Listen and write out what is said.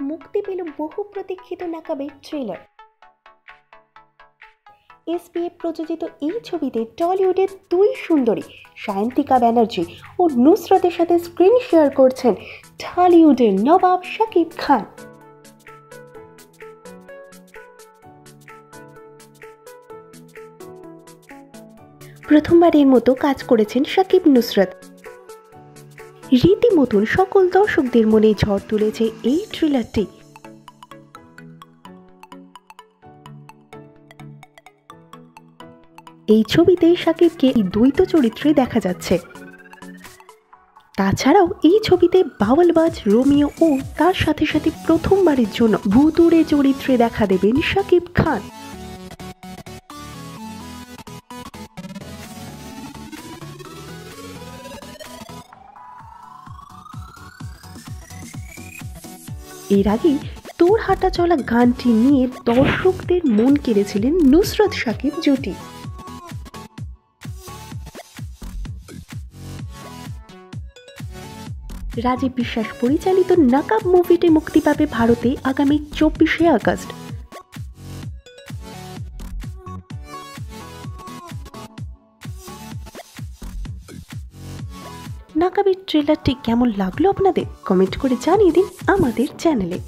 মুক্তি পেল বহু প্রতীক্ষিত নাকাবের ট্রেলার এসপিএফ প্রযোজিত এই ছবিতে টলিউডের দুই সুন্দরী, সায়ন্তিকা ব্যানার্জি ও নুসরতের সাথে স্ক্রিন শেয়ার করছেন টলিউডের নবাব শাকিব খান। প্রথমবারের মতো কাজ করেছেন শাকিব নুসরত। রীতিমতন সকল দর্শকদের মনে ঝড় তুলেছে এই থ্রিলারটি এই ছবিতে শাকিবকে এই দ্বৈত চরিত্রে দেখা যাচ্ছে। তাছাড়াও এই ছবিতে বাওয়ালবাজ, রোমিও ও তার সাথে সাথে প্রথমবারের জন্য ভুতুড়ে চরিত্রে দেখা দেবেন শাকিব খান। এর আগে তোর হাঁটা চলা গানটি নিয়ে দর্শকদের মন কেড়েছিলেন নুসরত শাকিব জুটি। রাজীব বিশ্বাস পরিচালিত নাকাব মুভিটি মুক্তি পাবে ভারতে আগামী চব্বিশে আগস্ট। নাকাবের ট্রেলারটি কেমন লাগল আপনাদের? কমেন্ট করে জানিয়ে দিন আমাদের চ্যানেলে